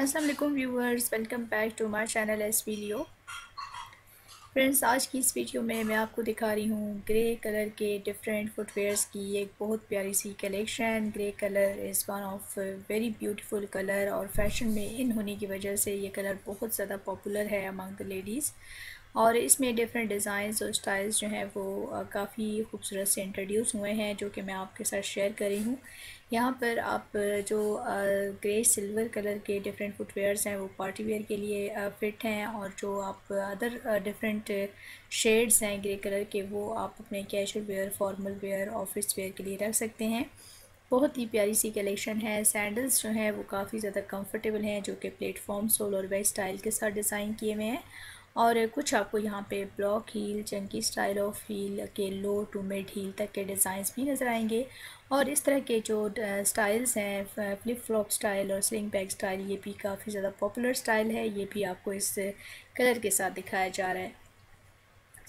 वालेकुम viewers welcome back to my channel S video friends आज की इस वीडियो में मैं आपको दिखा रही हूँ ग्रे कलर के डिफरेंट फुटवेयर्स की एक बहुत प्यारी सी collection grey colour is one of very beautiful colour और फ़ैशन में इन होने की वजह से ये कलर बहुत ज़्यादा पॉपुलर है अमंग द लेडीज़ और इसमें डिफरेंट डिज़ाइंस और स्टाइल्स जो हैं वो काफ़ी खूबसूरत से इंट्रोड्यूस हुए हैं, जो कि मैं आपके साथ शेयर कर रही हूँ। यहाँ पर आप, जो ग्रे सिल्वर कलर के डिफरेंट फुटवेयर्स हैं, वो पार्टी वेयर के लिए फ़िट हैं और जो आप अदर डिफरेंट शेड्स हैं ग्रे कलर के, वो आप अपने casual wear formal wear office wear के लिए रख सकते हैं। बहुत ही प्यारी सी कलेक्शन है। सैंडल्स जो हैं वो काफ़ी ज़्यादा कंफर्टेबल हैं, जो कि प्लेटफॉर्म सोल और वेस्ट स्टाइल के साथ डिज़ाइन किए हुए हैं। और कुछ आपको यहाँ पे block heel, chunky style of heel के लो टू मिड हील तक के डिज़ाइंस भी नज़र आएँगे। और इस तरह के जो स्टाइल्स हैं फ्लिप फ्लॉप स्टाइल और स्लिंग बैग स्टाइल, ये भी काफ़ी ज़्यादा पॉपुलर स्टाइल है। ये भी आपको इस कलर के साथ दिखाया जा रहा है।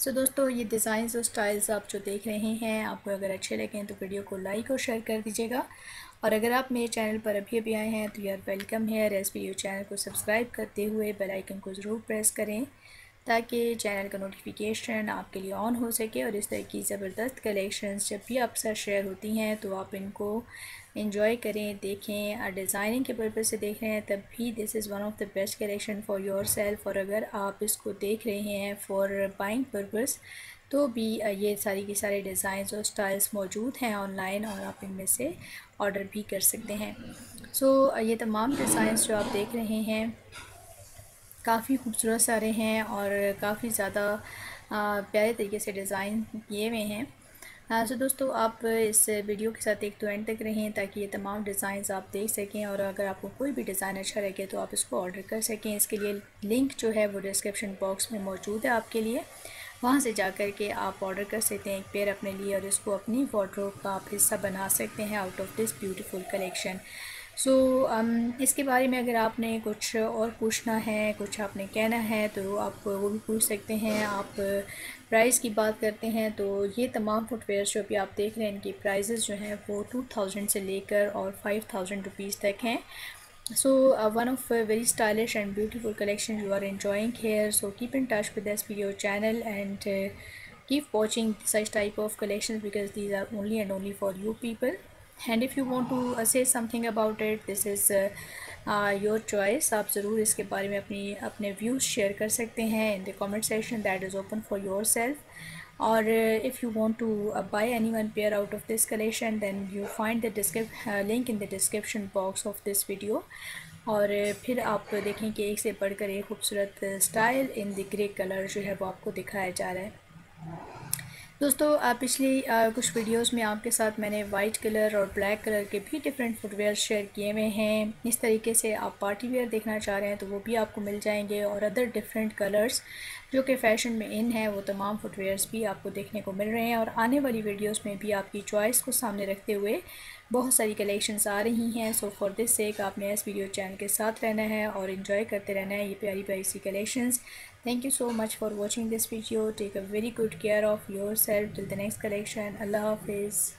सो so, दोस्तों ये डिज़ाइंस और स्टाइल्स आप जो देख रहे हैं आपको अगर अच्छे लगें तो वीडियो को लाइक और शेयर कर दीजिएगा। और अगर आप मेरे चैनल पर अभी अभी आए हैं तो यार वेलकम है। रेसिपी यू चैनल को सब्सक्राइब करते हुए बेल आइकन को ज़रूर प्रेस करें। ताकि चैनल का नोटिफिकेशन आपके लिए ऑन हो सके और इस तरह की ज़बरदस्त कलेक्शंस जब भी साथ शेयर होती हैं तो आप इनको इंजॉय करें देखें और डिज़ाइनिंग के पर्पज़ से देख रहे हैं तब भी this is one of the best collection for yourself और अगर आप इसको देख रहे हैं फॉर बाइंग पर्पज़ तो भी ये सारी की सारे डिज़ाइंस और स्टाइल्स मौजूद हैं ऑनलाइन और आप इनमें से ऑर्डर भी कर सकते हैं। सो so, ये तमाम डिज़ाइंस जो आप देख रहे हैं काफ़ी खूबसूरत सारे हैं और काफ़ी ज़्यादा प्यारे तरीके से डिज़ाइन किए हुए हैं। हाँ सो दोस्तों, आप इस वीडियो के साथ एक तो एंड तक रहें ताकि ये तमाम डिज़ाइन आप देख सकें और अगर आपको कोई भी डिज़ाइन अच्छा लगे तो आप इसको ऑर्डर कर सकें। इसके लिए लिंक जो है वो डिस्क्रिप्शन बॉक्स में मौजूद है आपके लिए। वहाँ से जा कर के आप ऑर्डर कर सकते हैं एक पेयर अपने लिए और इसको अपनी वार्ड्रोब का आप हिस्सा बना सकते हैं out of this beautiful collection. So so, um, इसके बारे में अगर आपने कुछ और पूछना है कुछ आपने कहना है तो आप वो भी पूछ सकते हैं। आप प्राइस की बात करते हैं तो ये तमाम फुटवेयर जो अभी आप देख रहे हैं इनकी प्राइजेज़ जो हैं वो टू थाउज़ेंड से लेकर और फाइव थाउज़ेंड रुपीज़ तक हैं। So one of very stylish and beautiful collection you are enjoying here so keep in touch with this video channel and keep watching such type of collections because these are only and only for you people. And if you want to say something about it this is your choice आप ज़रूर इसके बारे में अपनी, अपने views share कर सकते हैं in the comment section that is open for yourself और if you want to buy any one pair out of this collection then you find the link in the description box of this video और फिर आप देखें कि एक से बढ़कर एक खूबसूरत style in the grey colour जो है वो आपको दिखाया जा रहा है। दोस्तों पिछली कुछ वीडियोस में आपके साथ मैंने वाइट कलर और ब्लैक कलर के भी डिफरेंट फुटवेयर शेयर किए हुए हैं। इस तरीके से आप पार्टी वेयर देखना चाह रहे हैं तो वो भी आपको मिल जाएँगे। और अदर डिफरेंट कलर्स जो कि फ़ैशन में इन है, वो तमाम फुटवेयर्स भी आपको देखने को मिल रहे हैं। और आने वाली वीडियोस में भी आपकी चॉइस को सामने रखते हुए बहुत सारी कलेक्शंस आ रही हैं। सो फॉर दिस सेक आपने इस वीडियो चैनल के साथ रहना है और इन्जॉय करते रहना है। ये प्यारी प्यारी सी collections Thank you so much for watching this video. Take a very good care of yourself till the next collection. Allah Hafiz.